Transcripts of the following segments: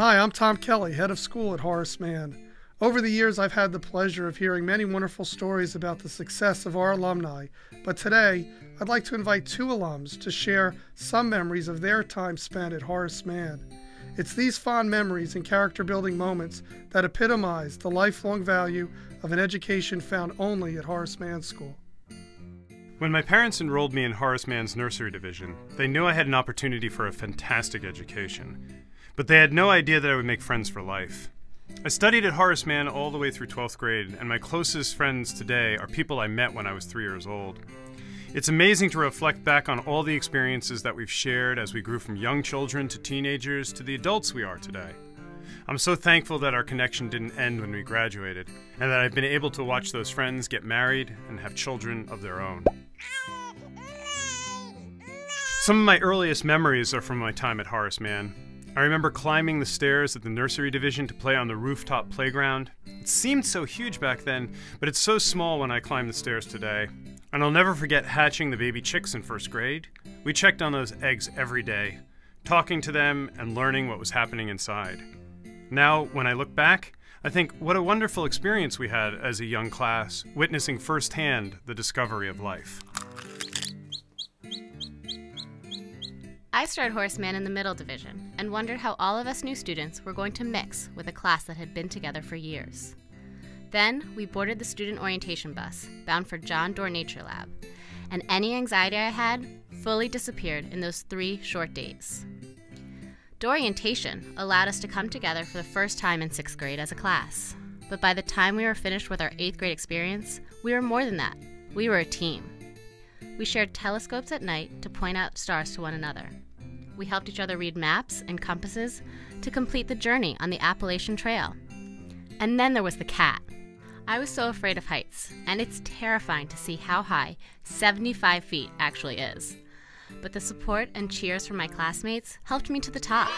Hi, I'm Tom Kelly, head of school at Horace Mann. Over the years, I've had the pleasure of hearing many wonderful stories about the success of our alumni, but today I'd like to invite two alums to share some memories of their time spent at Horace Mann. It's these fond memories and character building moments that epitomize the lifelong value of an education found only at Horace Mann School. When my parents enrolled me in Horace Mann's nursery division, they knew I had an opportunity for a fantastic education. But they had no idea that I would make friends for life. I studied at Horace Mann all the way through 12th grade, and my closest friends today are people I met when I was three years old. It's amazing to reflect back on all the experiences that we've shared as we grew from young children to teenagers to the adults we are today. I'm so thankful that our connection didn't end when we graduated, and that I've been able to watch those friends get married and have children of their own. Some of my earliest memories are from my time at Horace Mann. I remember climbing the stairs at the nursery division to play on the rooftop playground. It seemed so huge back then, but it's so small when I climb the stairs today. And I'll never forget hatching the baby chicks in first grade. We checked on those eggs every day, talking to them and learning what was happening inside. Now, when I look back, I think what a wonderful experience we had as a young class, witnessing firsthand the discovery of life. I started Horace Mann in the middle division and wondered how all of us new students were going to mix with a class that had been together for years. Then we boarded the student orientation bus bound for John Dorr Nature Lab, and any anxiety I had fully disappeared in those three short days. Orientation allowed us to come together for the first time in sixth grade as a class. But by the time we were finished with our eighth grade experience, we were more than that. We were a team. We shared telescopes at night to point out stars to one another. We helped each other read maps and compasses to complete the journey on the Appalachian Trail. And then there was the cat. I was so afraid of heights, and it's terrifying to see how high 75 feet actually is. But the support and cheers from my classmates helped me to the top.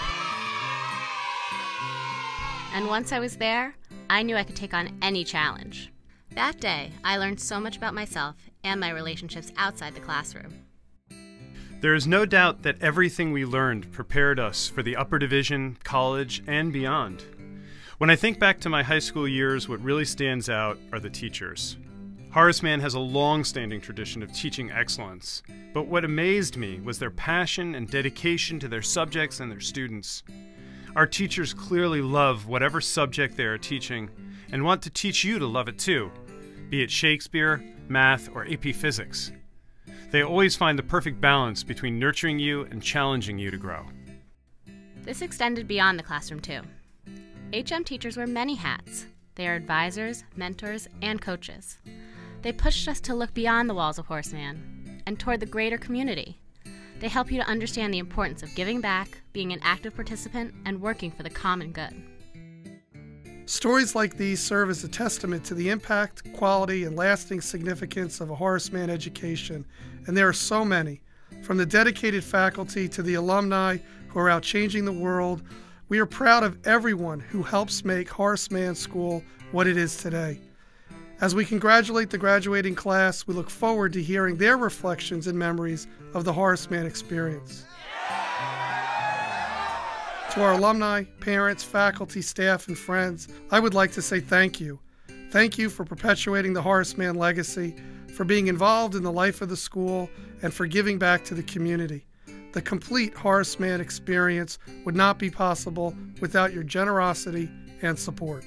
And once I was there, I knew I could take on any challenge. That day, I learned so much about myself and my relationships outside the classroom. There is no doubt that everything we learned prepared us for the upper division, college, and beyond. When I think back to my high school years, what really stands out are the teachers. Horace Mann has a long standing tradition of teaching excellence, but what amazed me was their passion and dedication to their subjects and their students. Our teachers clearly love whatever subject they are teaching and want to teach you to love it too, be it Shakespeare, math, or AP Physics. They always find the perfect balance between nurturing you and challenging you to grow. This extended beyond the classroom, too. HM teachers wear many hats. They are advisors, mentors, and coaches. They pushed us to look beyond the walls of Horace Mann and toward the greater community. They help you to understand the importance of giving back, being an active participant, and working for the common good. Stories like these serve as a testament to the impact, quality, and lasting significance of a Horace Mann education, and there are so many. From the dedicated faculty to the alumni who are out changing the world, we are proud of everyone who helps make Horace Mann School what it is today. As we congratulate the graduating class, we look forward to hearing their reflections and memories of the Horace Mann experience. To our alumni, parents, faculty, staff, and friends, I would like to say thank you. Thank you for perpetuating the Horace Mann legacy, for being involved in the life of the school, and for giving back to the community. The complete Horace Mann experience would not be possible without your generosity and support.